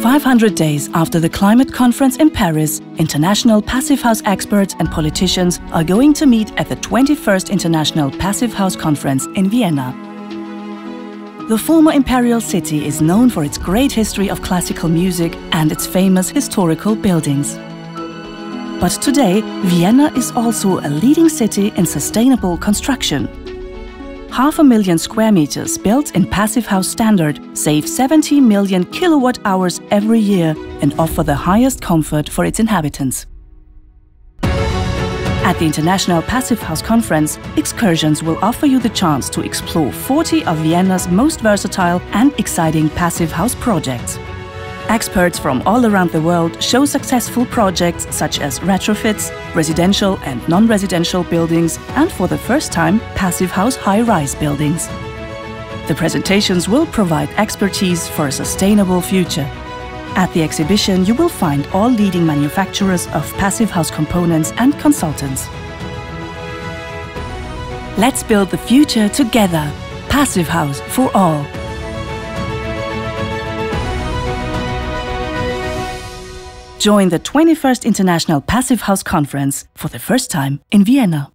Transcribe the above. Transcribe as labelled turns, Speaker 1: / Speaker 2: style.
Speaker 1: 500 days after the climate conference in Paris, international Passive House experts and politicians are going to meet at the 21st International Passive House Conference in Vienna. The former imperial city is known for its great history of classical music and its famous historical buildings. But today, Vienna is also a leading city in sustainable construction half a million square meters built in Passive House standard save 70 million kilowatt hours every year and offer the highest comfort for its inhabitants. At the International Passive House Conference, excursions will offer you the chance to explore 40 of Vienna's most versatile and exciting passive house projects. Experts from all around the world show successful projects such as retrofits, residential and non-residential buildings and for the first time, passive house high-rise buildings. The presentations will provide expertise for a sustainable future. At the exhibition you will find all leading manufacturers of passive house components and consultants. Let's build the future together. Passive House for all. Join the 21st International Passive House Conference for the first time in Vienna.